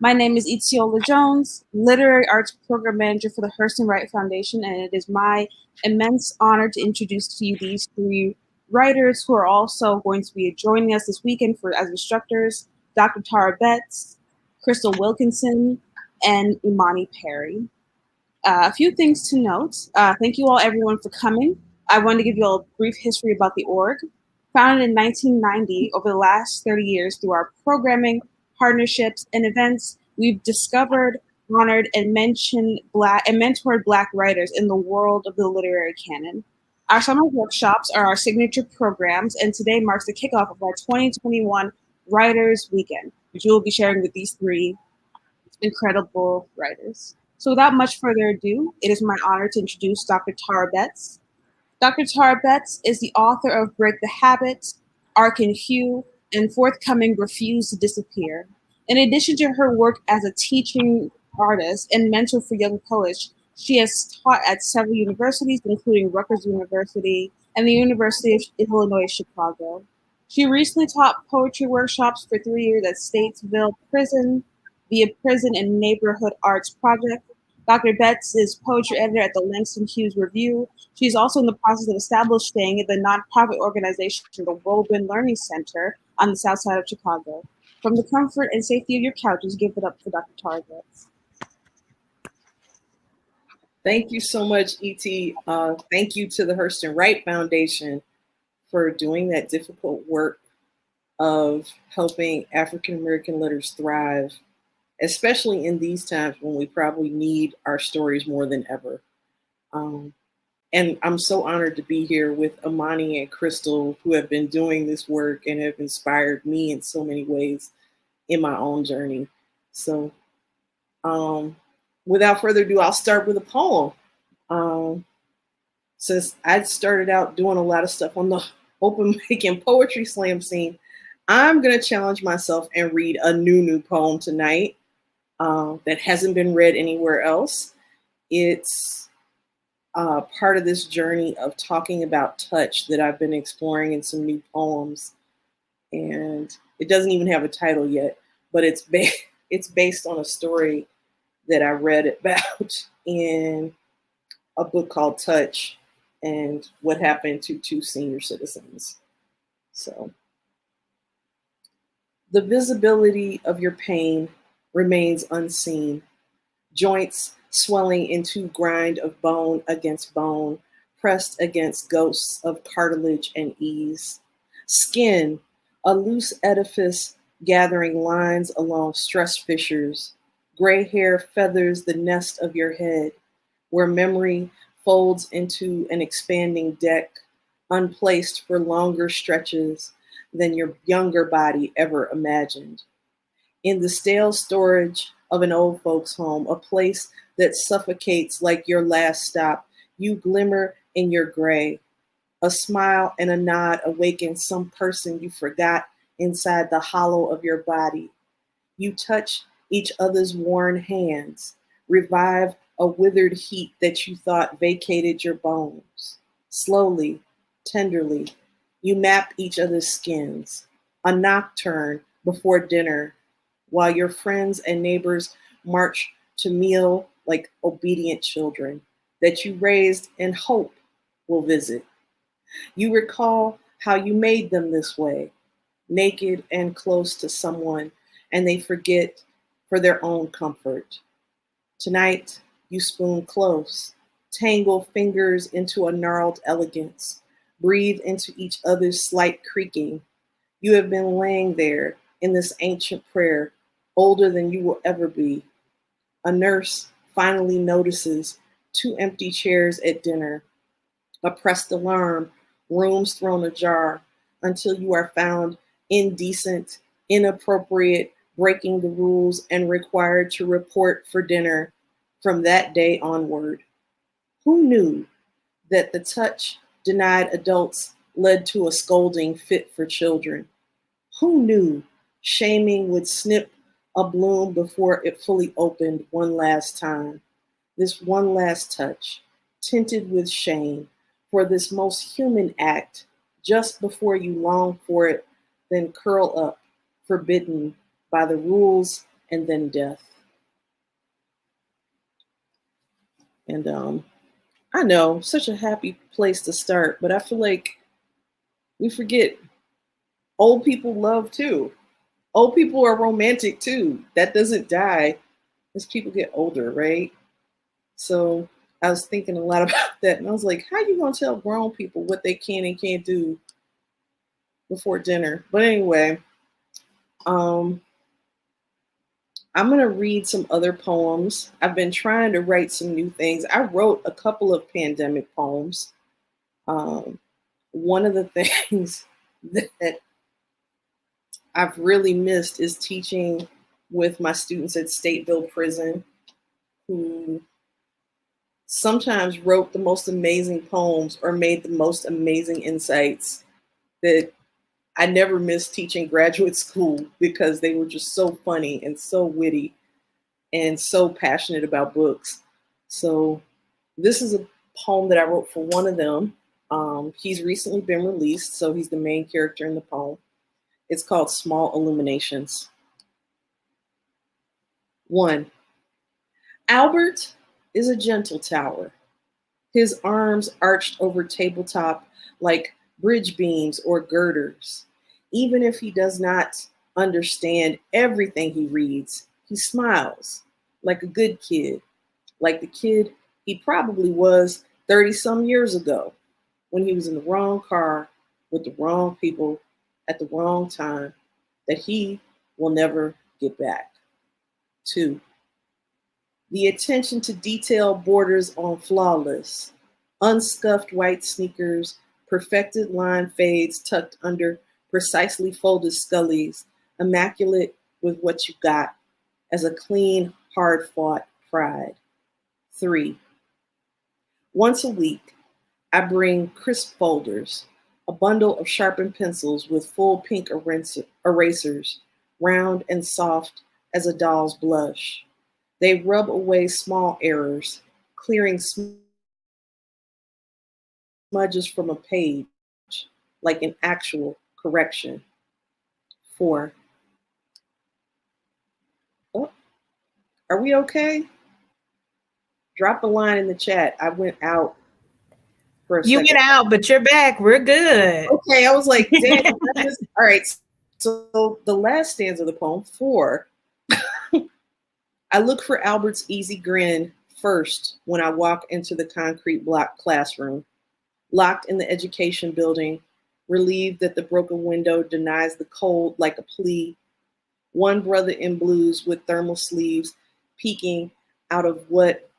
My name is Itiola Jones, Literary Arts Program Manager for the Hurston Wright Foundation, and it is my immense honor to introduce to you these three writers who are also going to be joining us this weekend for as instructors, Dr. Tara Betts, Crystal Wilkinson, and Imani Perry. Uh, a few things to note. Uh, thank you all, everyone, for coming. I wanted to give you a brief history about the org. Founded in 1990, over the last 30 years, through our programming, partnerships, and events, we've discovered, honored, and mentioned black and mentored black writers in the world of the literary canon. Our summer workshops are our signature programs, and today marks the kickoff of our 2021 Writers Weekend, which we will be sharing with these three incredible writers. So without much further ado, it is my honor to introduce Dr. Tara Betts. Dr. Tara Betts is the author of Break the Habit, Arc and Hue, and forthcoming Refuse to Disappear. In addition to her work as a teaching artist and mentor for young poets, she has taught at several universities, including Rutgers University and the University of Illinois Chicago. She recently taught poetry workshops for three years at Stateville Prison via Prison and Neighborhood Arts Project Dr. Betts is poetry editor at the Langston Hughes Review. She's also in the process of establishing the nonprofit organization, the Whirlwind Learning Center, on the south side of Chicago. From the comfort and safety of your couches, give it up for Dr. Tara Betts. Thank you so much, E.T. Uh, thank you to the Hurston Wright Foundation for doing that difficult work of helping African American letters thrive especially in these times when we probably need our stories more than ever. Um, and I'm so honored to be here with Imani and Crystal, who have been doing this work and have inspired me in so many ways in my own journey. So, um, without further ado, I'll start with a poem. Um, since I started out doing a lot of stuff on the open mic and poetry slam scene, I'm going to challenge myself and read a new, new poem tonight uh, that hasn't been read anywhere else. It's uh, part of this journey of talking about touch that I've been exploring in some new poems. And it doesn't even have a title yet, but it's, ba it's based on a story that I read about in a book called Touch and what happened to two senior citizens. So, the visibility of your pain remains unseen. Joints swelling into grind of bone against bone, pressed against ghosts of cartilage and ease. Skin, a loose edifice gathering lines along stress fissures. Gray hair feathers the nest of your head, where memory folds into an expanding deck, unplaced for longer stretches than your younger body ever imagined in the stale storage of an old folks' home, a place that suffocates like your last stop. You glimmer in your gray. A smile and a nod awaken some person you forgot inside the hollow of your body. You touch each other's worn hands, revive a withered heat that you thought vacated your bones. Slowly, tenderly, you map each other's skins. A nocturne before dinner, while your friends and neighbors march to meal like obedient children that you raised in hope will visit. You recall how you made them this way, naked and close to someone, and they forget for their own comfort. Tonight, you spoon close, tangle fingers into a gnarled elegance, breathe into each other's slight creaking. You have been laying there in this ancient prayer older than you will ever be. A nurse finally notices two empty chairs at dinner, a pressed alarm, rooms thrown ajar until you are found indecent, inappropriate, breaking the rules, and required to report for dinner from that day onward. Who knew that the touch denied adults led to a scolding fit for children? Who knew shaming would snip a bloom before it fully opened one last time. This one last touch, tinted with shame, for this most human act, just before you long for it, then curl up, forbidden by the rules and then death. And um, I know, such a happy place to start, but I feel like we forget old people love too. Old people are romantic too. That doesn't die as people get older, right? So I was thinking a lot about that, and I was like, how are you gonna tell grown people what they can and can't do before dinner? But anyway, um, I'm going to read some other poems. I've been trying to write some new things. I wrote a couple of pandemic poems. Um, one of the things that I've really missed is teaching with my students at Stateville Prison who sometimes wrote the most amazing poems or made the most amazing insights that I never missed teaching graduate school because they were just so funny and so witty and so passionate about books. So this is a poem that I wrote for one of them. Um, he's recently been released, so he's the main character in the poem. It's called Small Illuminations. One, Albert is a gentle tower, his arms arched over tabletop like bridge beams, or girders. Even if he does not understand everything he reads, he smiles like a good kid, like the kid he probably was 30 some years ago when he was in the wrong car with the wrong people at the wrong time that he will never get back. Two, the attention to detail borders on flawless, unscuffed white sneakers perfected line fades tucked under precisely folded scullies, immaculate with what you got, as a clean, hard fought pride. Three, once a week, I bring crisp folders, a bundle of sharpened pencils with full pink erasers, round and soft as a doll's blush. They rub away small errors, clearing smudges from a page, like an actual correction. Four. Oh, are we okay? Drop a line in the chat. I went out for a You second. went out, but you're back. We're good. Okay, I was like, damn. all right. So the last stanza of the poem, four. I look for Albert's easy grin first when I walk into the concrete block classroom locked in the education building, relieved that the broken window denies the cold like a plea. One brother in blues with thermal sleeves peeking out of what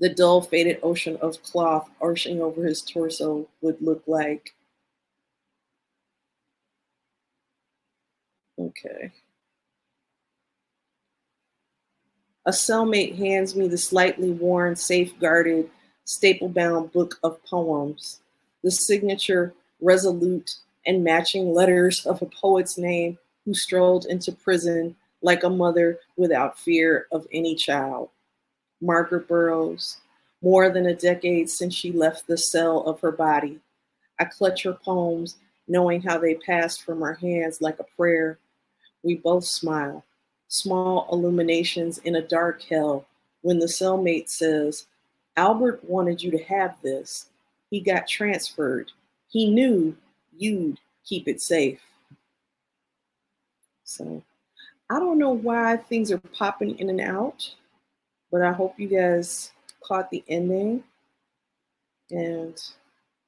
the dull faded ocean of cloth arching over his torso would look like. Okay. A cellmate hands me the slightly worn, safeguarded staple bound book of poems, the signature, resolute, and matching letters of a poet's name who strolled into prison like a mother without fear of any child. Margaret Burroughs, more than a decade since she left the cell of her body. I clutch her poems, knowing how they passed from our hands like a prayer. We both smile, small illuminations in a dark hell when the cellmate says, Albert wanted you to have this. He got transferred. He knew you'd keep it safe. So I don't know why things are popping in and out, but I hope you guys caught the ending. And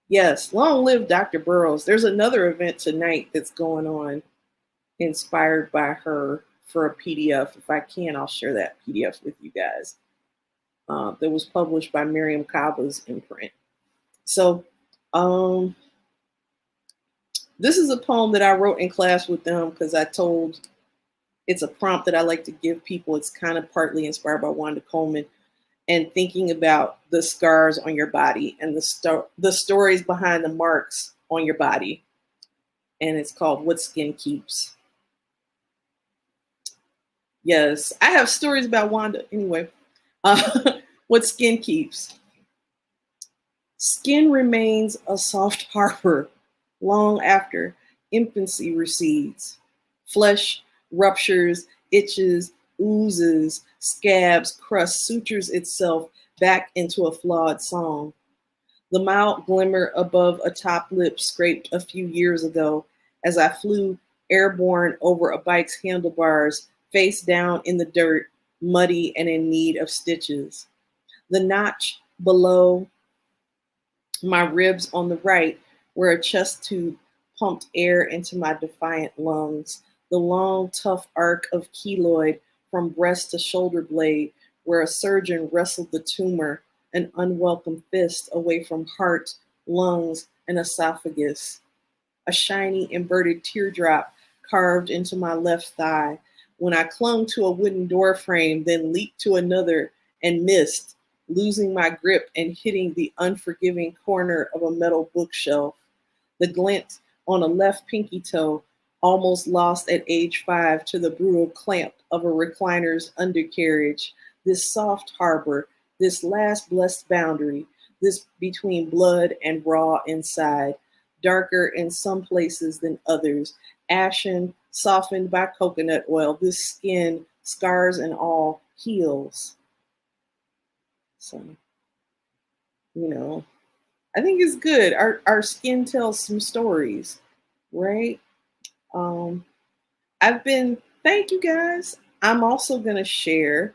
yes, long live Dr. Burroughs. There's another event tonight that's going on inspired by her for a PDF. If I can, I'll share that PDF with you guys uh, that was published by Mariame Kaba's imprint. So um, this is a poem that I wrote in class with them because I told it's a prompt that I like to give people. It's kind of partly inspired by Wanda Coleman and thinking about the scars on your body and the sto- the stories behind the marks on your body. And it's called What Skin Keeps. Yes, I have stories about Wanda. Anyway, uh, what skin keeps. Skin remains a soft harbor long after infancy recedes. Flesh ruptures itches, oozes, scabs, crust, sutures itself back into a flawed song. The mild glimmer above a top lip scraped a few years ago as I flew airborne over a bike's handlebars, face down in the dirt, muddy and in need of stitches. The notch below my ribs on the right, where a chest tube pumped air into my defiant lungs. The long, tough arc of keloid from breast to shoulder blade, where a surgeon wrestled the tumor, an unwelcome fist away from heart, lungs, and esophagus. A shiny inverted teardrop carved into my left thigh when I clung to a wooden door frame, then leaped to another and missed, losing my grip and hitting the unforgiving corner of a metal bookshelf. The glint on a left pinky toe, almost lost at age five to the brutal clamp of a recliner's undercarriage. This soft harbor, this last blessed boundary, this between blood and raw inside, darker in some places than others, ashen, softened by coconut oil. This skin, scars and all, heals. So, you know, I think it's good. Our our skin tells some stories, right? Um, I've been thank you guys. I'm also gonna share.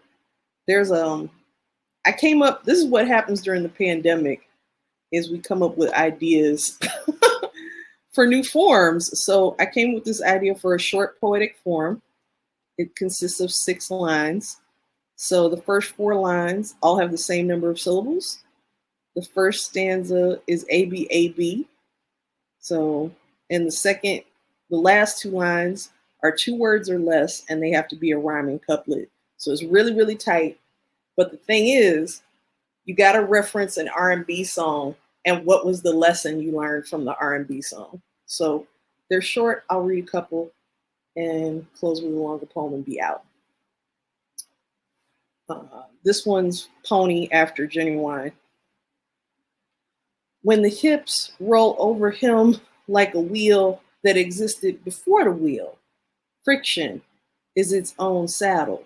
There's um I came up, this is what happens during the pandemic, is we come up with ideas for new forms. So I came with this idea for a short poetic form. It consists of six lines. So the first four lines all have the same number of syllables. The first stanza is ABAB. So, and the second, the last two lines are two words or less, and they have to be a rhyming couplet. So it's really, really tight. But the thing is, you got to reference an R&B song and what was the lesson you learned from the R&B song. So they're short. I'll read a couple and close with a longer poem and be out. Uh, this one's Pony after Ginuwine. When the hips roll over him like a wheel that existed before the wheel, friction is its own saddle.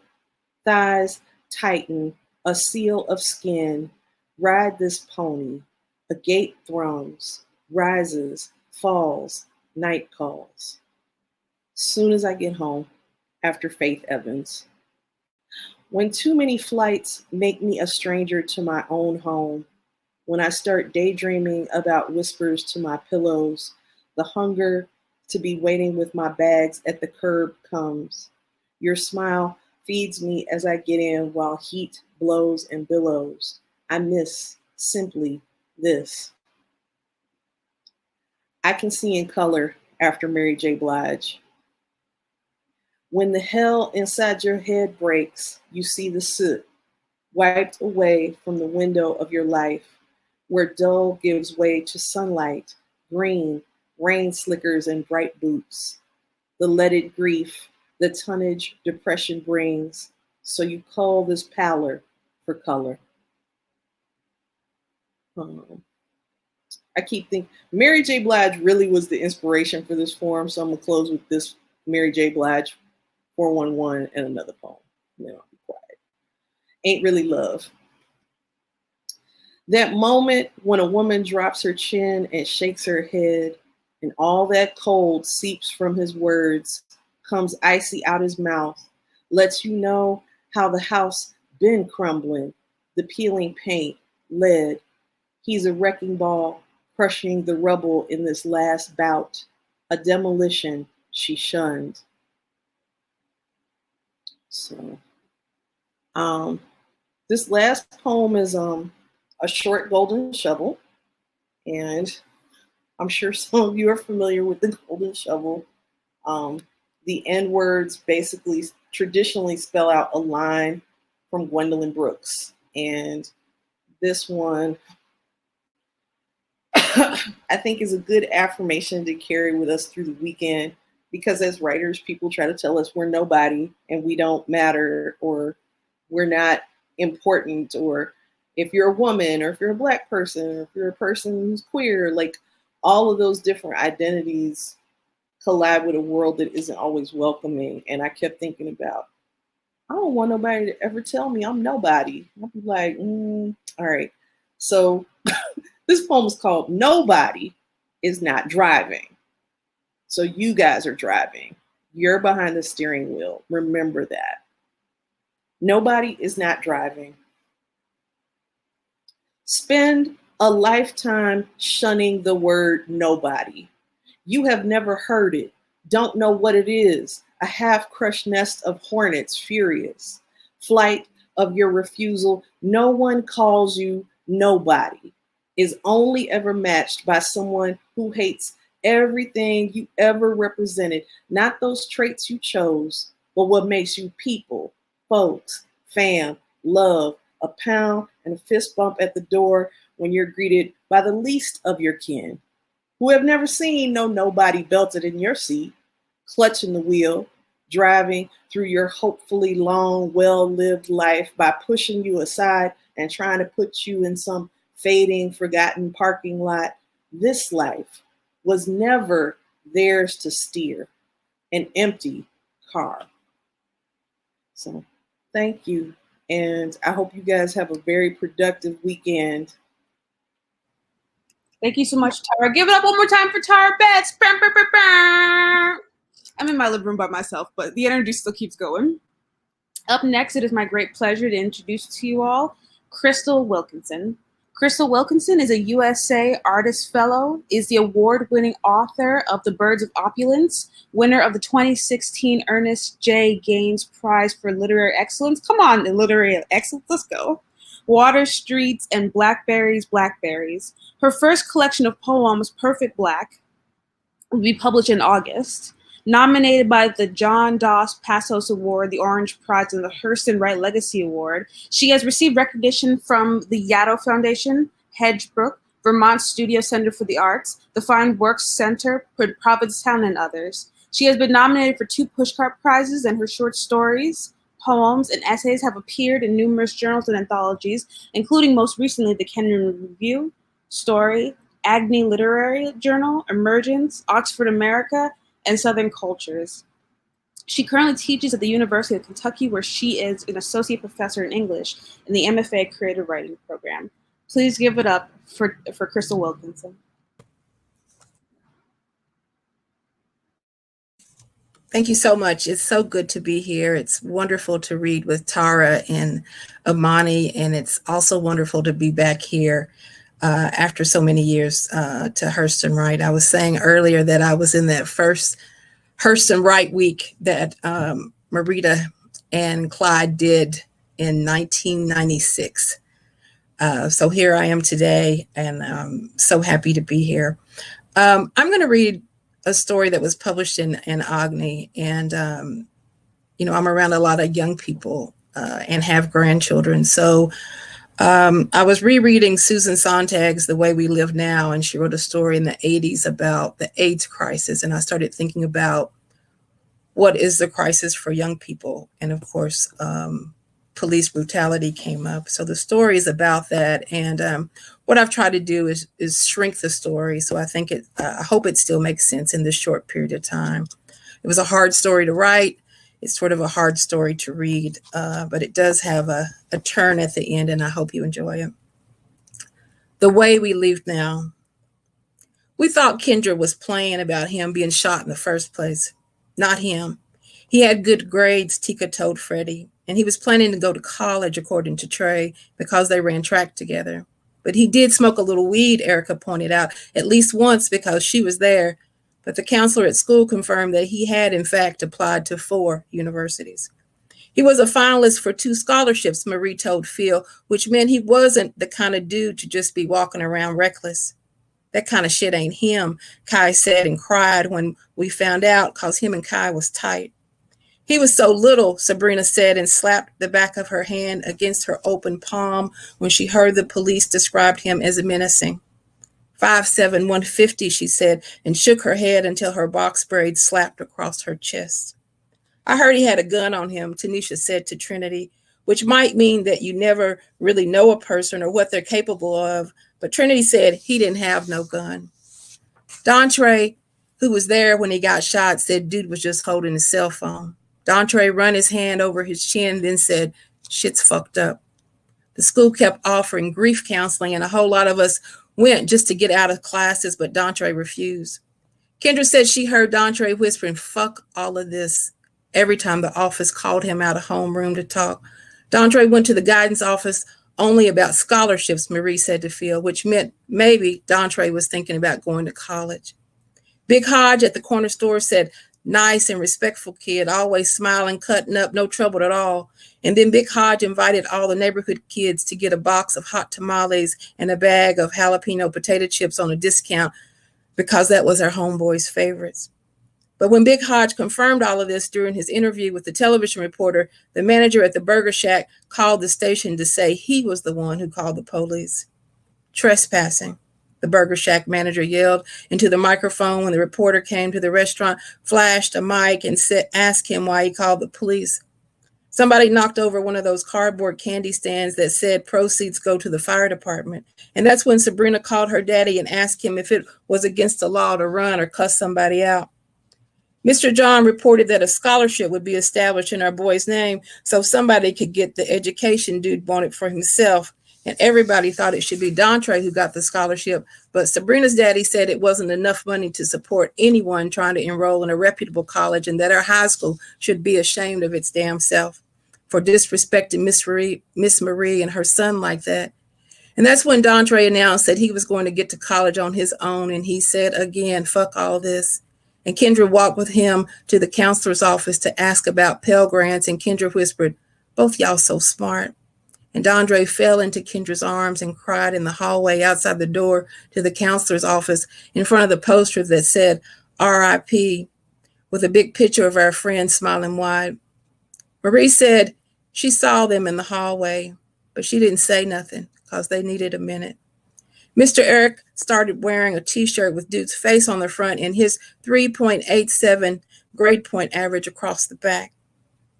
Thighs tighten, a seal of skin. Ride this pony. A gate thrones, rises, falls, night calls. Soon as I get home, after Faith Evans. When too many flights make me a stranger to my own home, when I start daydreaming about whispers to my pillows, the hunger to be waiting with my bags at the curb comes. Your smile feeds me as I get in while heat blows and billows. I miss simply this. I can see in color after Mary J. Blige. When the hell inside your head breaks, you see the soot wiped away from the window of your life where dull gives way to sunlight, green, rain slickers, and bright boots. The leaded grief, the tonnage depression brings, so you call this pallor for color. Um, I keep thinking Mary J. Blige really was the inspiration for this form, so I'm gonna close with this Mary J. Blige 411 and another poem. then I'll be quiet. Ain't really love. That moment when a woman drops her chin and shakes her head, and all that cold seeps from his words, comes icy out his mouth, lets you know how the house been crumbling, the peeling paint, lead. He's a wrecking ball, crushing the rubble in this last bout, a demolition she shunned. So, um, this last poem is um a short golden shovel. And I'm sure some of you are familiar with the golden shovel. Um, the N words basically traditionally spell out a line from Gwendolyn Brooks. And this one, I think, is a good affirmation to carry with us through the weekend because as writers, people try to tell us we're nobody and we don't matter or we're not important or if you're a woman or if you're a black person or if you're a person who's queer, like all of those different identities collide with a world that isn't always welcoming. And I kept thinking about I don't want nobody to ever tell me I'm nobody. I'll be like, mm, all right. So this poem is called Nobody is Not Driving. So you guys are driving. You're behind the steering wheel. Remember that. Nobody is not driving. Spend a lifetime shunning the word nobody. You have never heard it, don't know what it is. A half crushed nest of hornets, furious. Flight of your refusal. No one calls you nobody, is only ever matched by someone who hates everything you ever represented, not those traits you chose, but what makes you people, folks, fam, love, a pound and a fist bump at the door when you're greeted by the least of your kin, who have never seen no nobody belted in your seat, clutching the wheel, driving through your hopefully long, well lived life by pushing you aside and trying to put you in some fading, forgotten parking lot. This life was never theirs to steer, an empty car. So, thank you. And I hope you guys have a very productive weekend. Thank you so much, Tara. Give it up one more time for Tara Betts. I'm in my living room by myself, but the energy still keeps going. Up next, it is my great pleasure to introduce to you all Crystal Wilkinson. Crystal Wilkinson is a USA Artist Fellow, is the award-winning author of The Birds of Opulence, winner of the 2016 Ernest J. Gaines Prize for Literary Excellence. Come on, literary excellence, let's go. Water Streets and Blackberries, Blackberries. Her first collection of poems, Perfect Black, will be published in August. Nominated by the John Dos Passos Award, the Orange Prize, and the Hurston Wright Legacy Award, she has received recognition from the Yaddo Foundation, Hedgebrook, Vermont Studio Center for the Arts, the Fine Works Center, Provincetown, and others. She has been nominated for two Pushcart Prizes, and her short stories, poems, and essays have appeared in numerous journals and anthologies, including most recently the Kenyon Review, Story, Agni Literary Journal, Emergence, Oxford America, and Southern cultures. She currently teaches at the University of Kentucky, where she is an associate professor in English in the MFA Creative Writing program. Please give it up for, for Crystal Wilkinson. Thank you so much. It's so good to be here. It's wonderful to read with Tara and Imani, and it's also wonderful to be back here uh, after so many years uh, to Hurston Wright. I was saying earlier that I was in that first Hurston Wright week that um, Marita and Clyde did in 1996. Uh, so here I am today, and I'm so happy to be here. Um, I'm going to read a story that was published in, in Agni, and um, you know I'm around a lot of young people uh, and have grandchildren, so um, I was rereading Susan Sontag's The Way We Live Now, and she wrote a story in the 80s about the AIDS crisis. And I started thinking about what is the crisis for young people. And of course, um, police brutality came up. So the story is about that. And um, what I've tried to do is, is shrink the story. So I think it, I hope it still makes sense in this short period of time. It was a hard story to write it's sort of a hard story to read, uh, but it does have a, a turn at the end, and I hope you enjoy it. The way we live now. We thought Kendra was playing about him being shot in the first place. Not him. He had good grades, Tika told Freddie, and he was planning to go to college, according to Trey, because they ran track together. But he did smoke a little weed, Erica pointed out, at least once because she was there but the counselor at school confirmed that he had, in fact, applied to four universities. He was a finalist for two scholarships, Marie told Phil, which meant he wasn't the kind of dude to just be walking around reckless. That kind of shit ain't him, Kai said and cried when we found out because him and Kai was tight. He was so little, Sabrina said and slapped the back of her hand against her open palm when she heard the police described him as menacing. Five seven one fifty, she said, and shook her head until her box braid slapped across her chest. I heard he had a gun on him, Tanisha said to Trinity, which might mean that you never really know a person or what they're capable of. But Trinity said he didn't have no gun. Dontre, who was there when he got shot, said dude was just holding his cell phone. Dontre run his hand over his chin, then said, shit's fucked up. The school kept offering grief counseling, and a whole lot of us went just to get out of classes, but Dontre refused. Kendra said she heard Dontre whispering, fuck all of this, every time the office called him out of homeroom to talk. Dontre went to the guidance office only about scholarships, Marie said to Phil, which meant maybe Dontre was thinking about going to college. Big Hodge at the corner store said, nice and respectful kid, always smiling, cutting up, no trouble at all. And then Big Hodge invited all the neighborhood kids to get a box of hot tamales and a bag of jalapeno potato chips on a discount because that was our homeboy's favorites. But when Big Hodge confirmed all of this during his interview with the television reporter, the manager at the Burger Shack called the station to say he was the one who called the police. Trespassing, the Burger Shack manager yelled into the microphone when the reporter came to the restaurant, flashed a mic, and said, asked him why he called the police. Somebody knocked over one of those cardboard candy stands that said proceeds go to the fire department. And that's when Sabrina called her daddy and asked him if it was against the law to run or cuss somebody out. Mr. John reported that a scholarship would be established in our boy's name so somebody could get the education dude wanted for himself. And everybody thought it should be Dontre who got the scholarship. But Sabrina's daddy said it wasn't enough money to support anyone trying to enroll in a reputable college and that our high school should be ashamed of its damn self for disrespecting Miss Marie, Miss Marie and her son like that. And that's when Dontre announced that he was going to get to college on his own. And he said again, fuck all this. And Kendra walked with him to the counselor's office to ask about Pell Grants. And Kendra whispered, Both y'all so smart. And Dondre fell into Kendra's arms and cried in the hallway outside the door to the counselor's office in front of the poster that said RIP with a big picture of our friend smiling wide. Marie said she saw them in the hallway, but she didn't say nothing because they needed a minute. Mr. Eric started wearing a t-shirt with Dude's face on the front and his 3.87 grade point average across the back.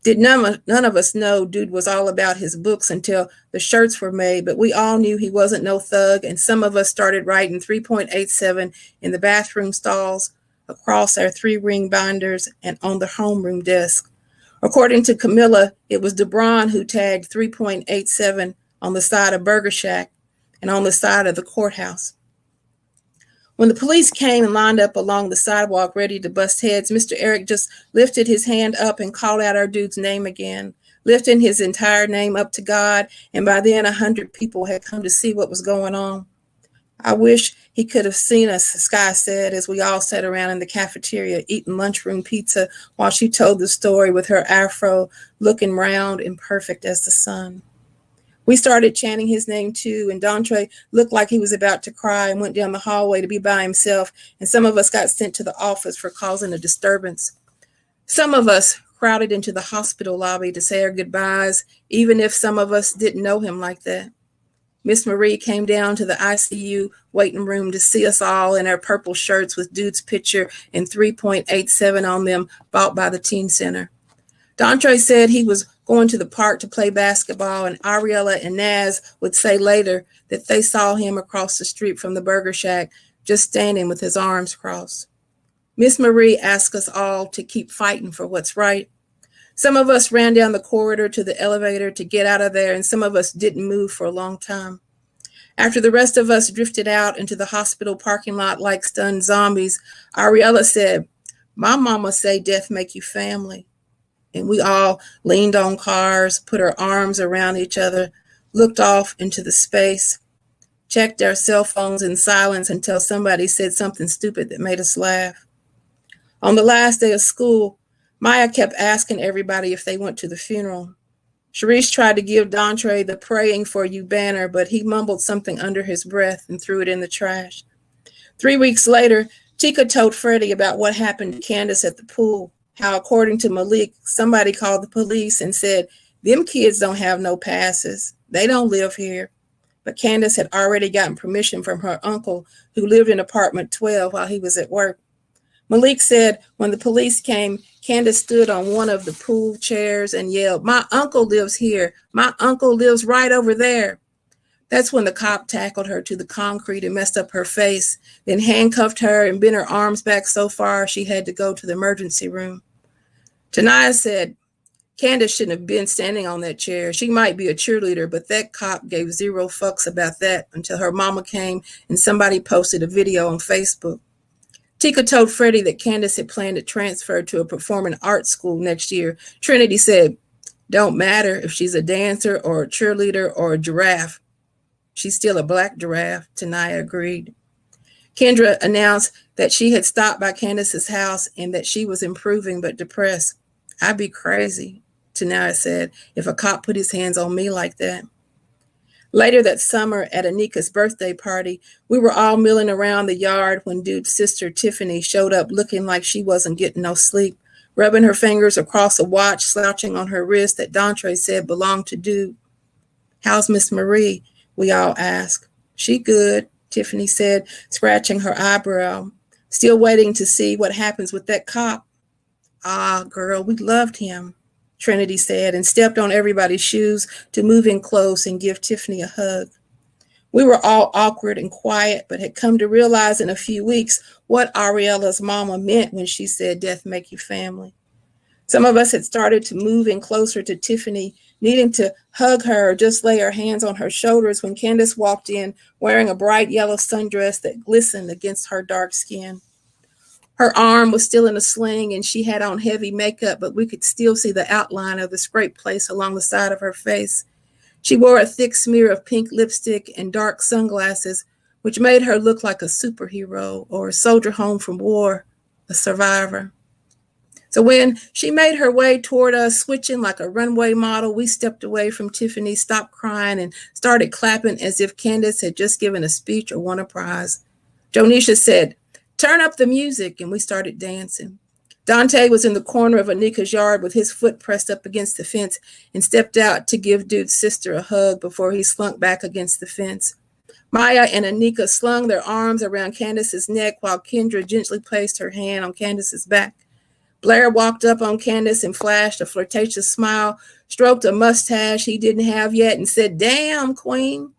Did none of, none of us know Dude was all about his books until the shirts were made, but we all knew he wasn't no thug, and some of us started writing 3.87 in the bathroom stalls, across our three ring binders, and on the homeroom desk. According to Camilla, it was DeBron who tagged 3.87 on the side of Burger Shack and on the side of the courthouse. When the police came and lined up along the sidewalk ready to bust heads, Mr. Eric just lifted his hand up and called out our dude's name again, lifting his entire name up to God. And by then, a hundred people had come to see what was going on. I wish he could have seen us, Sky said, as we all sat around in the cafeteria eating lunchroom pizza while she told the story with her afro looking round and perfect as the sun. We started chanting his name too, and Dontre looked like he was about to cry and went down the hallway to be by himself, and some of us got sent to the office for causing a disturbance. Some of us crowded into the hospital lobby to say our goodbyes, even if some of us didn't know him like that. Miss Marie came down to the ICU waiting room to see us all in our purple shirts with Dude's picture and 3.87 on them, bought by the Teen Center. Dontre said he was going to the park to play basketball, and Ariella and Naz would say later that they saw him across the street from the burger shack, just standing with his arms crossed. Miss Marie asked us all to keep fighting for what's right. Some of us ran down the corridor to the elevator to get out of there, and some of us didn't move for a long time. After the rest of us drifted out into the hospital parking lot like stunned zombies, Ariella said, My mama say death make you family. And we all leaned on cars, put our arms around each other, looked off into the space, checked our cell phones in silence until somebody said something stupid that made us laugh. On the last day of school, Maya kept asking everybody if they went to the funeral. Sharice tried to give Dontre the praying for you banner, but he mumbled something under his breath and threw it in the trash. Three weeks later, Tika told Freddie about what happened to Candace at the pool how, according to Malik, somebody called the police and said, Them kids don't have no passes. They don't live here. But Candace had already gotten permission from her uncle, who lived in apartment 12 while he was at work. Malik said when the police came, Candace stood on one of the pool chairs and yelled, My uncle lives here. My uncle lives right over there. That's when the cop tackled her to the concrete and messed up her face, then handcuffed her and bent her arms back so far she had to go to the emergency room. Tanaya said, Candace shouldn't have been standing on that chair. She might be a cheerleader, but that cop gave zero fucks about that until her mama came and somebody posted a video on Facebook. Tika told Freddie that Candace had planned to transfer to a performing arts school next year. Trinity said, Don't matter if she's a dancer or a cheerleader or a giraffe. She's still a black giraffe, Tanaya agreed. Kendra announced that she had stopped by Candace's house and that she was improving but depressed. I'd be crazy, Tanaya said, if a cop put his hands on me like that. Later that summer at Anika's birthday party, we were all milling around the yard when Dude's sister Tiffany showed up looking like she wasn't getting no sleep, rubbing her fingers across a watch slouching on her wrist that Dontre said belonged to Dude. How's Miss Marie? We all asked. She good, Tiffany said, scratching her eyebrow. Still waiting to see what happens with that cop. Ah, girl, we loved him, Trinity said, and stepped on everybody's shoes to move in close and give Tiffany a hug. We were all awkward and quiet, but had come to realize in a few weeks what Ariella's mama meant when she said, Death make you family. Some of us had started to move in closer to Tiffany needing to hug her or just lay our hands on her shoulders when Candace walked in wearing a bright yellow sundress that glistened against her dark skin. Her arm was still in a sling and she had on heavy makeup, but we could still see the outline of the scrape place along the side of her face. She wore a thick smear of pink lipstick and dark sunglasses, which made her look like a superhero or a soldier home from war, a survivor. So when she made her way toward us, switching like a runway model, we stepped away from Tiffany, stopped crying, and started clapping as if Candace had just given a speech or won a prize. Jonisha said, Turn up the music, and we started dancing. Dante was in the corner of Anika's yard with his foot pressed up against the fence and stepped out to give Dude's sister a hug before he slunk back against the fence. Maya and Anika slung their arms around Candace's neck while Kendra gently placed her hand on Candace's back. Blair walked up on Candace and flashed a flirtatious smile, stroked a mustache he didn't have yet, and said, Damn, Queen.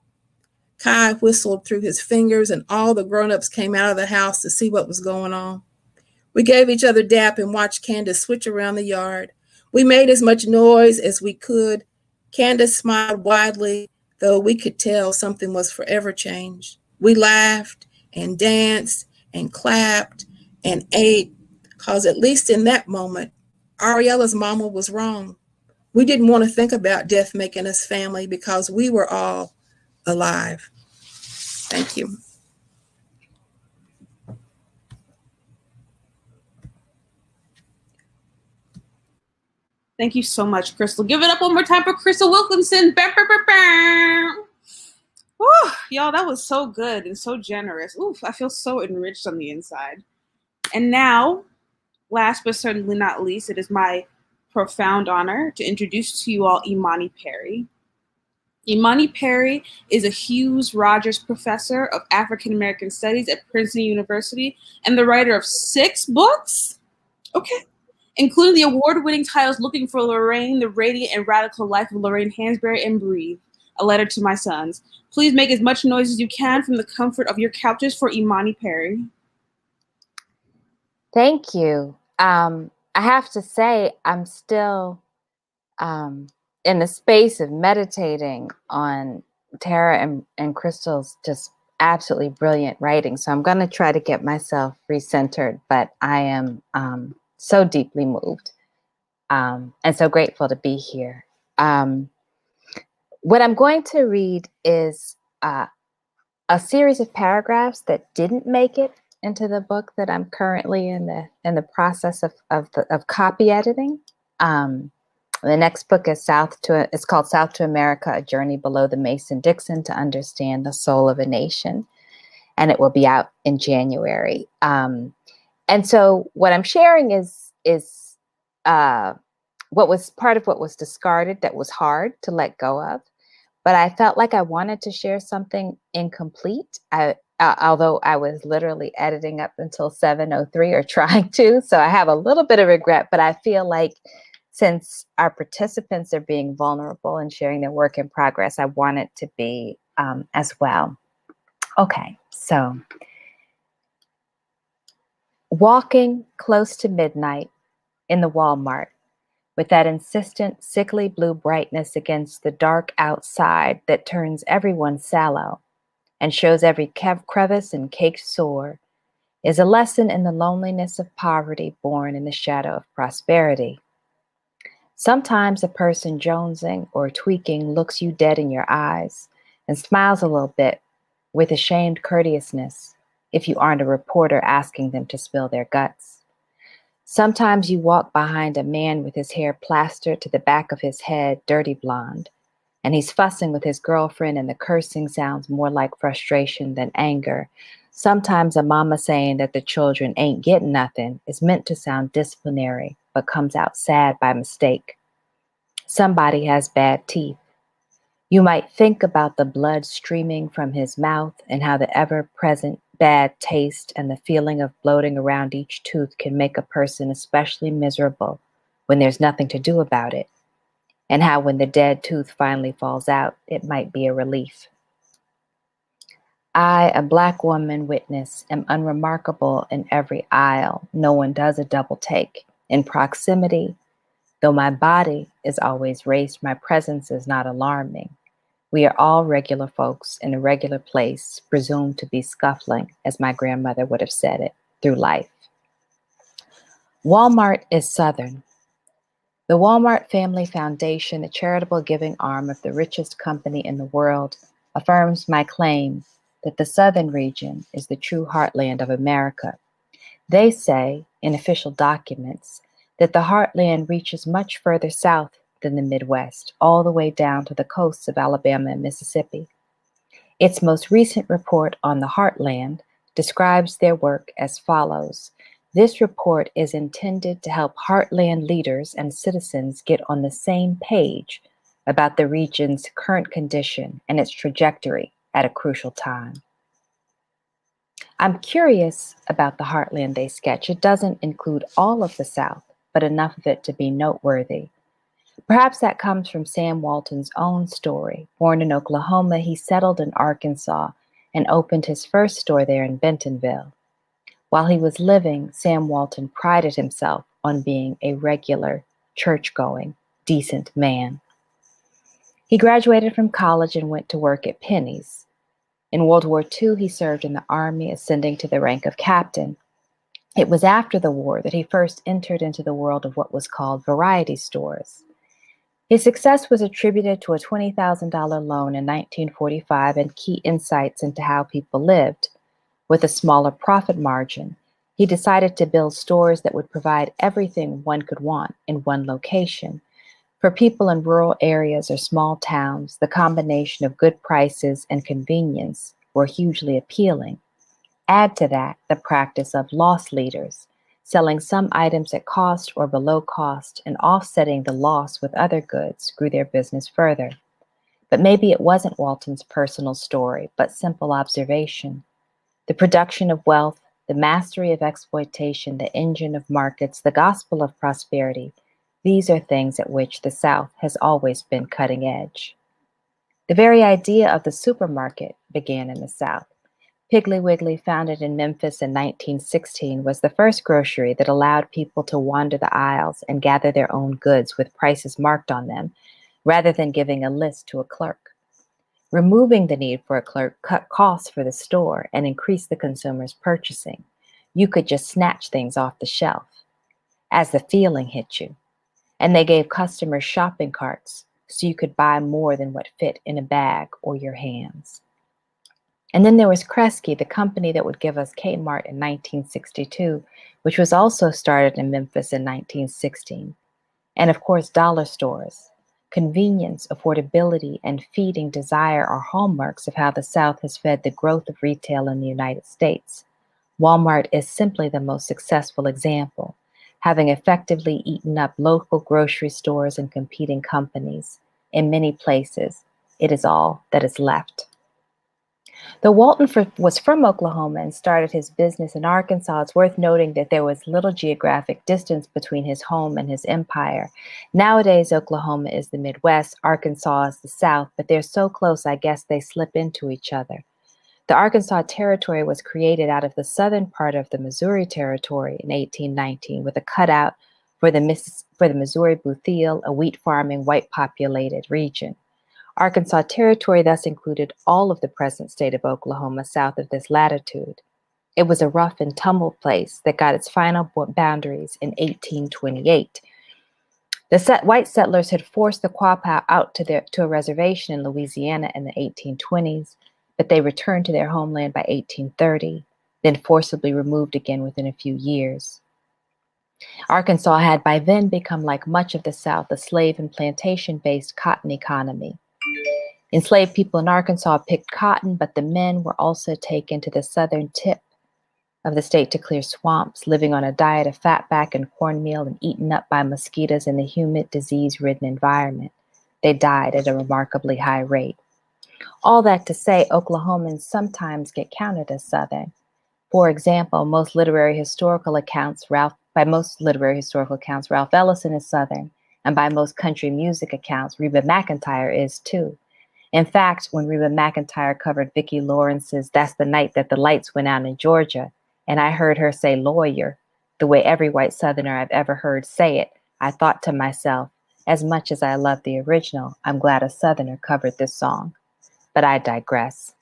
Kai whistled through his fingers, and all the grown-ups came out of the house to see what was going on. We gave each other dap and watched Candace switch around the yard. We made as much noise as we could. Candace smiled widely, though we could tell something was forever changed. We laughed and danced and clapped and ate because at least in that moment, Ariella's mama was wrong. We didn't want to think about death making us family because we were all alive. Thank you. Thank you so much, Crystal. Give it up one more time for Crystal Wilkinson. Bam, bam, bam. Whew, y'all, that was so good and so generous. Oof, I feel so enriched on the inside. And now last but certainly not least, it is my profound honor to introduce to you all Imani Perry. Imani Perry is a Hughes Rogers Professor of African American Studies at Princeton University and the writer of six books, okay, including the award winning titles Looking for Lorraine, The Radiant and Radical Life of Lorraine Hansberry, and Breathe, A Letter to My Sons. Please make as much noise as you can from the comfort of your couches for Imani Perry. Thank you um, I have to say, I'm still um, in the space of meditating on Tara and, and Crystal's just absolutely brilliant writing. So I'm going to try to get myself recentered, but I am um, so deeply moved um, and so grateful to be here. Um, what I'm going to read is uh, a series of paragraphs that didn't make it into the book that I'm currently in the in the process of of, the, of copy editing. Um, the next book is South to it's called South to America: A Journey Below the Mason Dixon to Understand the Soul of a Nation, and it will be out in January. Um, and so, what I'm sharing is is uh, what was part of what was discarded that was hard to let go of, but I felt like I wanted to share something incomplete. I uh, although I was literally editing up until 7:03 or trying to. So I have a little bit of regret, but I feel like since our participants are being vulnerable and sharing their work in progress, I want it to be um, as well. Okay, so walking close to midnight in the Walmart with that insistent, sickly blue brightness against the dark outside that turns everyone sallow and shows every crevice and caked sore, is a lesson in the loneliness of poverty born in the shadow of prosperity. Sometimes a person jonesing or tweaking looks you dead in your eyes and smiles a little bit with ashamed courteousness if you aren't a reporter asking them to spill their guts. Sometimes you walk behind a man with his hair plastered to the back of his head, dirty blonde, and he's fussing with his girlfriend, and the cursing sounds more like frustration than anger. Sometimes a mama saying that the children ain't getting nothing is meant to sound disciplinary, but comes out sad by mistake. Somebody has bad teeth. You might think about the blood streaming from his mouth and how the ever present bad taste and the feeling of bloating around each tooth can make a person especially miserable when there's nothing to do about it, and how when the dead tooth finally falls out, it might be a relief. I, a black woman witness, am unremarkable in every aisle. No one does a double take. In proximity, though my body is always raised, my presence is not alarming. We are all regular folks in a regular place, presumed to be scuffling, as my grandmother would have said it, through life. Walmart is Southern. The Walmart Family Foundation, the charitable giving arm of the richest company in the world, affirms my claim that the Southern region is the true heartland of America. They say, in official documents, that the heartland reaches much further south than the Midwest, all the way down to the coasts of Alabama and Mississippi. Its most recent report on the Heartland describes their work as follows. This report is intended to help Heartland leaders and citizens get on the same page about the region's current condition and its trajectory at a crucial time. I'm curious about the Heartland they sketch. It doesn't include all of the South, but enough of it to be noteworthy. Perhaps that comes from Sam Walton's own story. Born in Oklahoma, he settled in Arkansas and opened his first store there in Bentonville. While he was living, Sam Walton prided himself on being a regular, church going, decent man. He graduated from college and went to work at Penney's. In World War II, he served in the Army, ascending to the rank of captain. It was after the war that he first entered into the world of what was called variety stores. His success was attributed to a $20,000 loan in 1945 and key insights into how people lived. With a smaller profit margin, he decided to build stores that would provide everything one could want in one location. For people in rural areas or small towns, the combination of good prices and convenience were hugely appealing. Add to that the practice of loss leaders, selling some items at cost or below cost and offsetting the loss with other goods grew their business further. But maybe it wasn't Walton's personal story, but simple observation. The production of wealth, the mastery of exploitation, the engine of markets, the gospel of prosperity, these are things at which the South has always been cutting edge. The very idea of the supermarket began in the South. Piggly Wiggly, founded in Memphis in 1916, was the first grocery that allowed people to wander the aisles and gather their own goods with prices marked on them, rather than giving a list to a clerk. Removing the need for a clerk cut costs for the store and increased the consumer's purchasing. You could just snatch things off the shelf as the feeling hit you. And they gave customers shopping carts so you could buy more than what fit in a bag or your hands. And then there was Kresge, the company that would give us Kmart in 1962, which was also started in Memphis in 1916. And of course, dollar stores. Convenience, affordability, and feeding desire are hallmarks of how the South has fed the growth of retail in the United States. Walmart is simply the most successful example, having effectively eaten up local grocery stores and competing companies. In many places, it is all that is left. Though Walton was from Oklahoma and started his business in Arkansas, it's worth noting that there was little geographic distance between his home and his empire. Nowadays, Oklahoma is the Midwest, Arkansas is the South, but they're so close, I guess they slip into each other. The Arkansas Territory was created out of the southern part of the Missouri Territory in 1819 with a cutout for the, Miss, for the Missouri Bootheel, a wheat farming, white populated region. Arkansas Territory thus included all of the present state of Oklahoma south of this latitude. It was a rough and tumble place that got its final boundaries in 1828. The set, white settlers had forced the Quapaw out to, their, to a reservation in Louisiana in the 1820s, but they returned to their homeland by 1830, then forcibly removed again within a few years. Arkansas had by then become, like much of the South, a slave and plantation based cotton economy. Enslaved people in Arkansas picked cotton, but the men were also taken to the southern tip of the state to clear swamps, living on a diet of fatback and cornmeal and eaten up by mosquitoes in the humid, disease ridden environment. They died at a remarkably high rate. All that to say, Oklahomans sometimes get counted as Southern. For example, most literary historical accounts, Ralph, by most literary historical accounts, Ralph Ellison is Southern, and by most country music accounts, Reba McEntire is too. In fact, when Reba McEntire covered Vicki Lawrence's That's the Night That the Lights Went Out in Georgia, and I heard her say lawyer, the way every white Southerner I've ever heard say it, I thought to myself, as much as I love the original, I'm glad a Southerner covered this song. But I digress.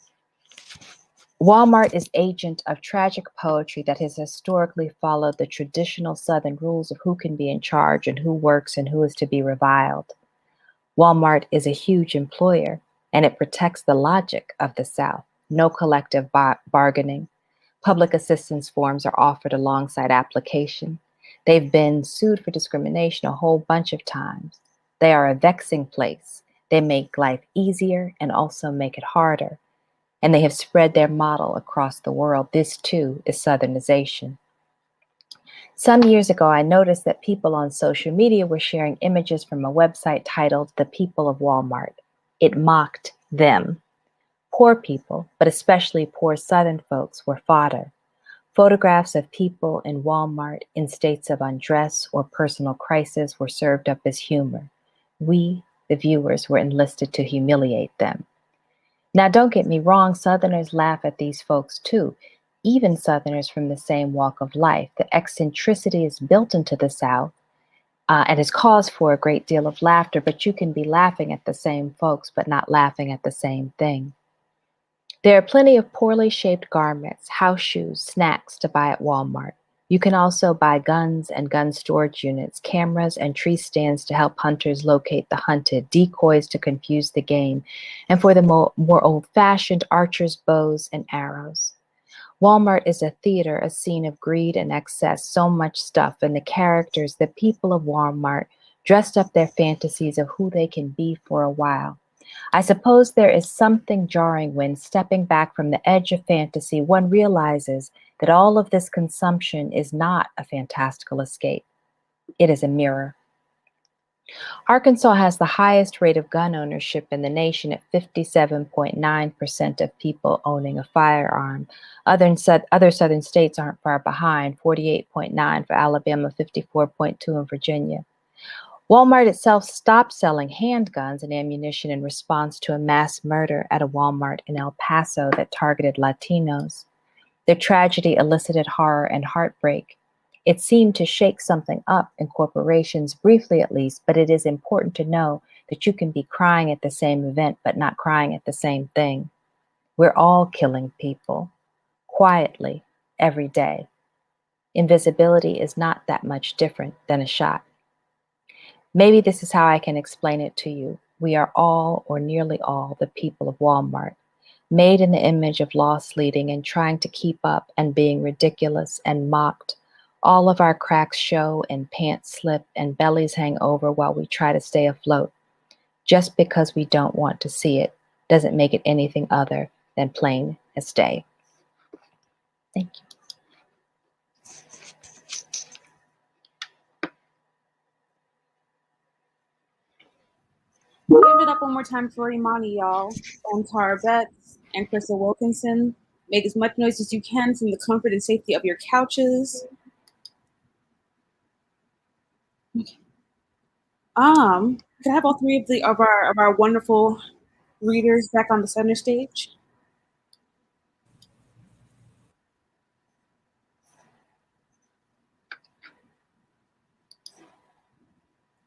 Walmart is agent of tragic poetry that has historically followed the traditional Southern rules of who can be in charge and who works and who is to be reviled. Walmart is a huge employer and it protects the logic of the South. No collective bar- bargaining, Public assistance forms are offered alongside application. They've been sued for discrimination a whole bunch of times. They are a vexing place. They make life easier and also make it harder. And they have spread their model across the world. This too is Southernization. Some years ago, I noticed that people on social media were sharing images from a website titled The People of Walmart. It mocked them. Poor people, but especially poor Southern folks, were fodder. Photographs of people in Walmart in states of undress or personal crisis were served up as humor. We, the viewers, were enlisted to humiliate them. Now, don't get me wrong, Southerners laugh at these folks too, even Southerners from the same walk of life. The eccentricity is built into the South uh, and is cause for a great deal of laughter, but you can be laughing at the same folks, but not laughing at the same thing. There are plenty of poorly shaped garments, house shoes, snacks to buy at Walmart. You can also buy guns and gun storage units, cameras, and tree stands to help hunters locate the hunted, decoys to confuse the game, and for the more, more old fashioned archers, bows, and arrows. Walmart is a theater, a scene of greed and excess, so much stuff, and the characters, the people of Walmart, dressed up their fantasies of who they can be for a while. I suppose there is something jarring when, stepping back from the edge of fantasy, one realizes that all of this consumption is not a fantastical escape. It is a mirror. Arkansas has the highest rate of gun ownership in the nation at 57.9% of people owning a firearm. Other, other southern states aren't far behind 48.9 for Alabama, 54.2 in Virginia. Walmart itself stopped selling handguns and ammunition in response to a mass murder at a Walmart in El Paso that targeted Latinos. The tragedy elicited horror and heartbreak. It seemed to shake something up in corporations, briefly at least, but it is important to know that you can be crying at the same event but not crying at the same thing. We're all killing people quietly every day. Invisibility is not that much different than a shot. Maybe this is how I can explain it to you. We are all, or nearly all, the people of Walmart, made in the image of loss leading and trying to keep up and being ridiculous and mocked. All of our cracks show and pants slip and bellies hang over while we try to stay afloat. Just because we don't want to see it doesn't make it anything other than plain as day. Thank you. Give it up one more time for Imani, y'all. And Tara Betts and Crystal Wilkinson. Make as much noise as you can from the comfort and safety of your couches. Um, can I have all three of the of our of our wonderful readers back on the center stage?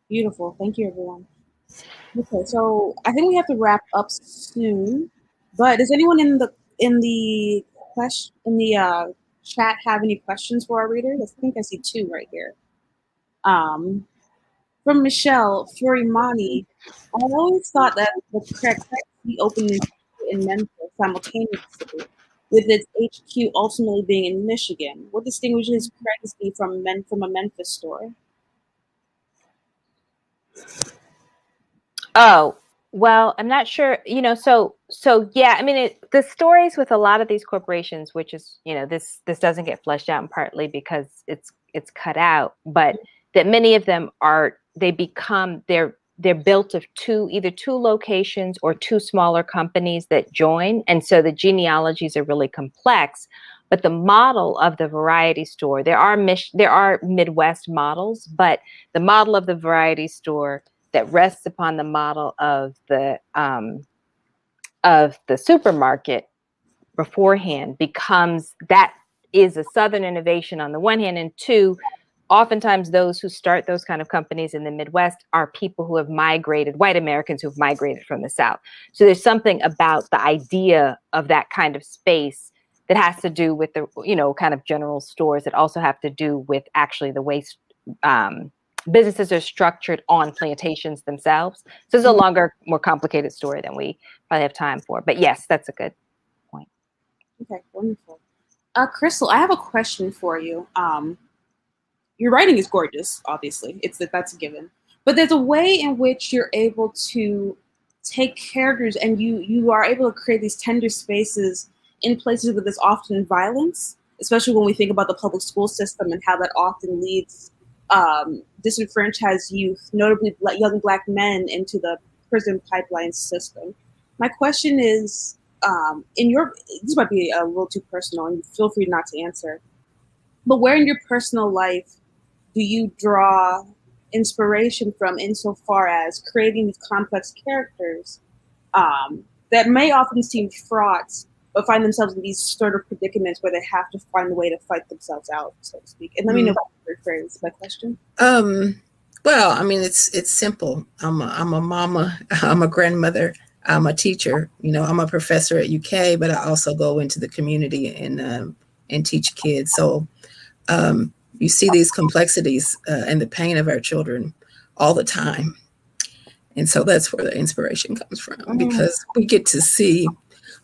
Beautiful. Thank you, everyone. Okay, so I think we have to wrap up soon. But does anyone in the in the question in the uh, chat have any questions for our readers? I think I see two right here. Um, from Michelle Furimani, I always thought that the correct be opened in Memphis simultaneously, with its HQ ultimately being in Michigan. What distinguishes Craigslist from Men from a Memphis store? Oh, well, I'm not sure, you know, so so yeah, I mean it, the stories with a lot of these corporations which is, you know, this this doesn't get fleshed out partly because it's it's cut out, but that many of them are they become they're they're built of two either two locations or two smaller companies that join. And so the genealogies are really complex but the model of the variety store there are there are midwest models but the model of the variety store that rests upon the model of the um, of the supermarket beforehand becomes that is a southern innovation on the one hand and two oftentimes those who start those kind of companies in the midwest are people who have migrated white americans who have migrated from the south so there's something about the idea of that kind of space that has to do with the you know kind of general stores that also have to do with actually the way um, businesses are structured on plantations themselves. So it's a mm-hmm. longer, more complicated story than we probably have time for. But yes, that's a good point. Okay, wonderful. Uh, Crystal, I have a question for you. Um, your writing is gorgeous, obviously. It's that that's a given. But there's a way in which you're able to take characters and you you are able to create these tender spaces in places where there's often violence, especially when we think about the public school system and how that often leads um, disenfranchised youth, notably young black men, into the prison pipeline system. My question is, um, in your this might be a little too personal, and feel free not to answer. But where in your personal life do you draw inspiration from, insofar as creating these complex characters um, that may often seem fraught, but find themselves in these sort of predicaments where they have to find a way to fight themselves out, so to speak. And let mm. me know if I rephrase my question. Um, well, I mean, it's it's simple. I'm a, I'm a mama. I'm a grandmother. I'm a teacher. You know, I'm a professor at UK, but I also go into the community and um, and teach kids. So um, you see these complexities uh, and the pain of our children all the time, and so that's where the inspiration comes from mm. because we get to see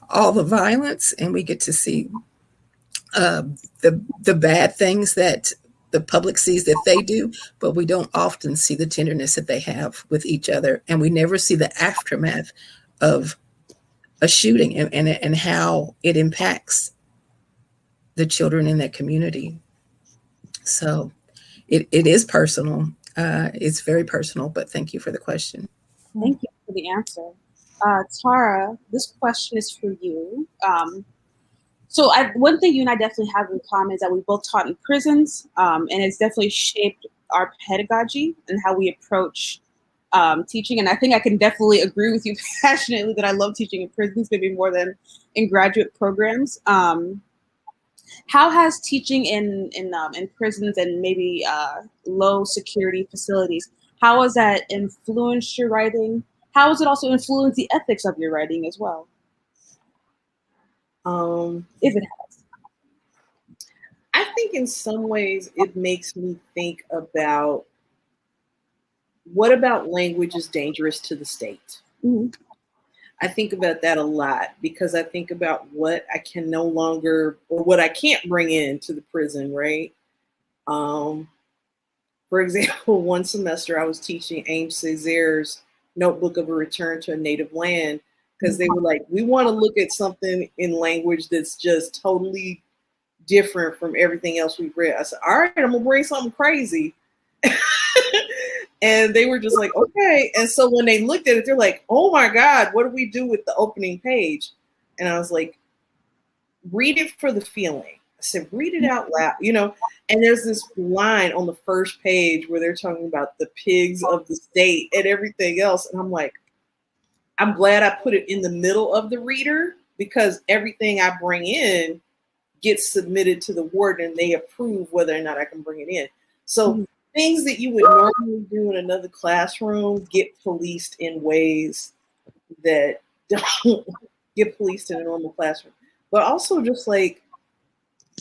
all the violence and we get to see uh, the the bad things that the public sees that they do, but we don't often see the tenderness that they have with each other, and we never see the aftermath of a shooting and and, and how it impacts the children in that community. So, it, it is personal. Uh, it's very personal, but thank you for the question. Thank you for the answer. Uh, Tara, this question is for you. Um, so I, one thing you and I definitely have in common is that we both taught in prisons, um, and it's definitely shaped our pedagogy and how we approach um, teaching. And I think I can definitely agree with you passionately that I love teaching in prisons, maybe more than in graduate programs. Um, how has teaching in in um, in prisons and maybe uh, low security facilities how has that influenced your writing? how has it also influenced the ethics of your writing as well? Um, if it has. I think in some ways it makes me think about what about language is dangerous to the state? Mm-hmm. I think about that a lot because I think about what I can no longer or what I can't bring into the prison, right? Um, for example, one semester I was teaching Aimé Césaire's notebook of a return to a native land because they were like, we want to look at something in language that's just totally different from everything else we've read. I said, all right, I'm gonna bring something crazy. and they were just like, okay. And so when they looked at it, they're like, oh my God, what do we do with the opening page? And I was like, read it for the feeling. I said, read it out loud, you know. And there's this line on the first page where they're talking about the pigs of the state and everything else. And I'm like, I'm glad I put it in the middle of the reader because everything I bring in gets submitted to the warden they approve whether or not I can bring it in. So mm-hmm. Things that you would normally do in another classroom get policed in ways that don't get policed in a normal classroom. But also just like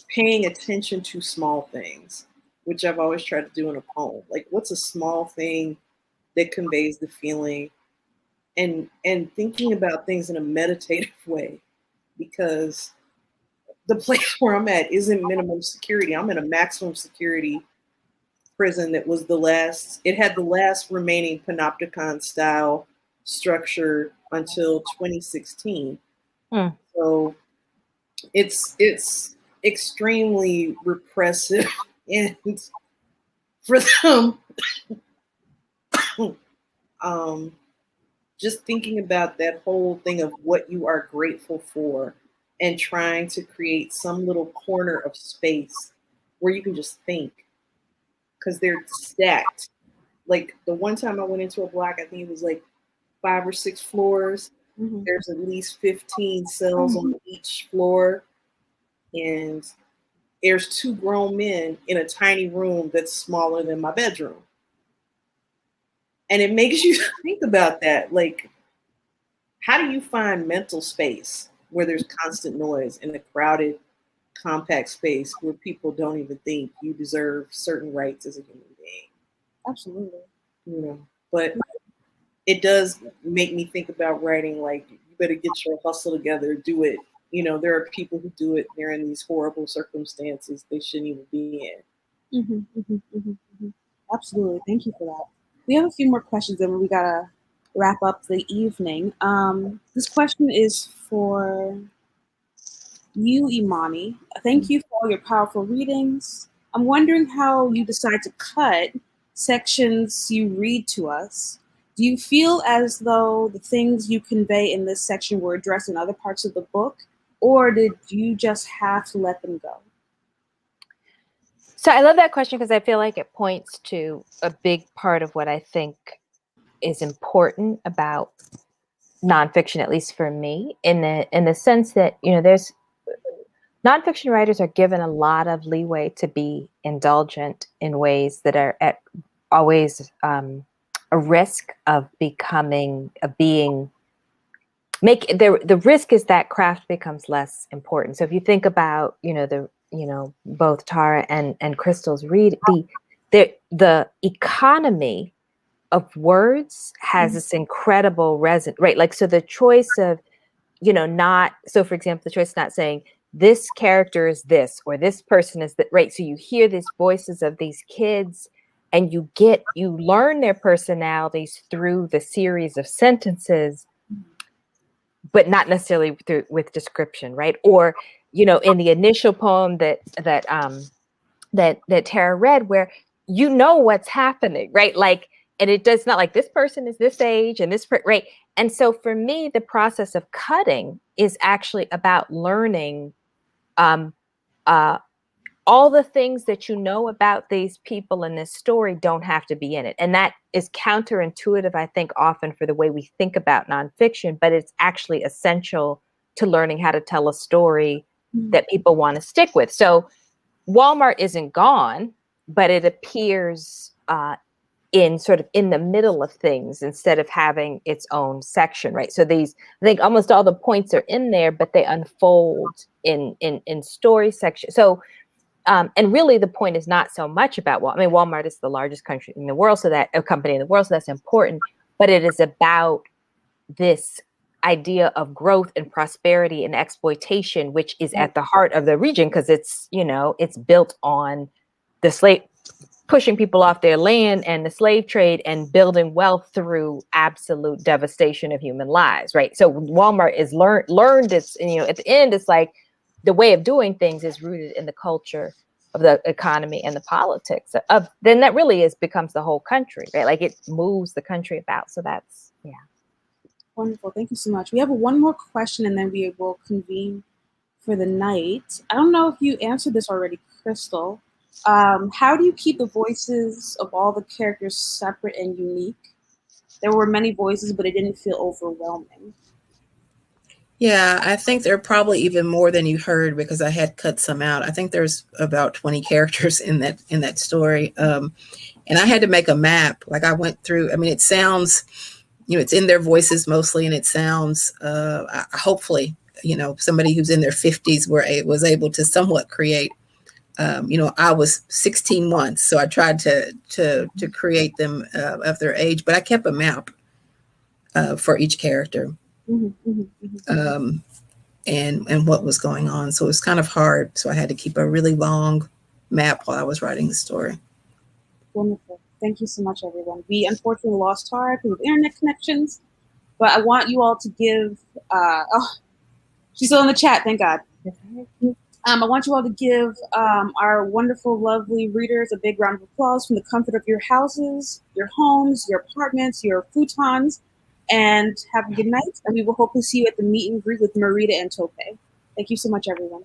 paying attention to small things, which I've always tried to do in a poem. Like what's a small thing that conveys the feeling and and thinking about things in a meditative way because the place where I'm at isn't minimum security. I'm in a maximum security prison that was the last, it had the last remaining panopticon style structure until 2016. Hmm. So it's it's extremely repressive and for them um just thinking about that whole thing of what you are grateful for and trying to create some little corner of space where you can just think because they're stacked. Like the one time I went into a block, I think it was like five or six floors. Mm-hmm. There's at least 15 cells mm-hmm. on each floor. And there's two grown men in a tiny room that's smaller than my bedroom. And it makes you think about that. Like, how do you find mental space where there's constant noise in a crowded, compact space where people don't even think you deserve certain rights as a human being? Absolutely. You know, but it does make me think about writing like, you better get your hustle together, do it. You know, there are people who do it, they're in these horrible circumstances they shouldn't even be in. Mm-hmm, mm-hmm, mm-hmm, mm-hmm. Absolutely. Thank you for that. We have a few more questions and we gotta wrap up the evening. Um, this question is for you, Imani. Thank mm. you for all your powerful readings. I'm wondering how you decide to cut sections you read to us. Do you feel as though the things you convey in this section were addressed in other parts of the book, or did you just have to let them go? So I love that question because I feel like it points to a big part of what I think is important about nonfiction, at least for me, in the in the sense that you know there's nonfiction writers are given a lot of leeway to be indulgent in ways that are at always um, a risk of becoming a being make the the risk is that craft becomes less important so if you think about you know the you know both tara and and crystal's read the the the economy of words has mm-hmm. this incredible resin right like so the choice of you know not so for example the choice of not saying this character is this or this person is that right? So you hear these voices of these kids and you get you learn their personalities through the series of sentences but not necessarily through with description right? Or you know in the initial poem that that um that that tara read where you know what's happening right? Like and it does not like this person is this age and this per- right? And so for me the process of cutting is actually about learning um, uh, all the things that you know about these people in this story don't have to be in it. And that is counterintuitive, I think, often for the way we think about nonfiction, but it's actually essential to learning how to tell a story mm-hmm. that people want to stick with. So Walmart isn't gone, but it appears uh, in sort of in the middle of things instead of having its own section right? So these i think almost all the points are in there but they unfold in in in story section. So um, and really the point is not so much about well i mean walmart is the largest country in the world so that a company in the world so that's important but it is about this idea of growth and prosperity and exploitation which is at the heart of the region because it's you know it's built on the slave pushing people off their land and the slave trade and building wealth through absolute devastation of human lives right? So walmart is learned learned it's you know at the end it's like the way of doing things is rooted in the culture of the economy and the politics of then that really is becomes the whole country right? Like it moves the country about. So that's yeah. Wonderful. Thank you so much. We have one more question and then we will convene for the night. I don't know if you answered this already crystal um, how do you keep the voices of all the characters separate and unique? There were many voices, but it didn't feel overwhelming. Yeah, I think there are probably even more than you heard because I had cut some out. I think there's about 20 characters in that in that story. Um, and I had to make a map. Like I went through, I mean, it sounds, you know, it's in their voices mostly, and it sounds uh, hopefully, you know, somebody who's in their 50s were was able to somewhat create. Um, you know, I was 16 once, so I tried to to to create them uh, of their age, but I kept a map uh, for each character. Mm-hmm, mm-hmm, mm-hmm. Um, and and what was going on. So it was kind of hard. So I had to keep a really long map while I was writing the story. Wonderful. Thank you so much, everyone. We unfortunately lost Tara because of internet connections, but I want you all to give. Uh, oh, she's still in the chat. Thank God. Um, I want you all to give um, our wonderful, lovely readers a big round of applause from the comfort of your houses, your homes, your apartments, your futons and have a good night. And we will hopefully see you at the meet and greet with Marita and Tope. Thank you so much, everyone.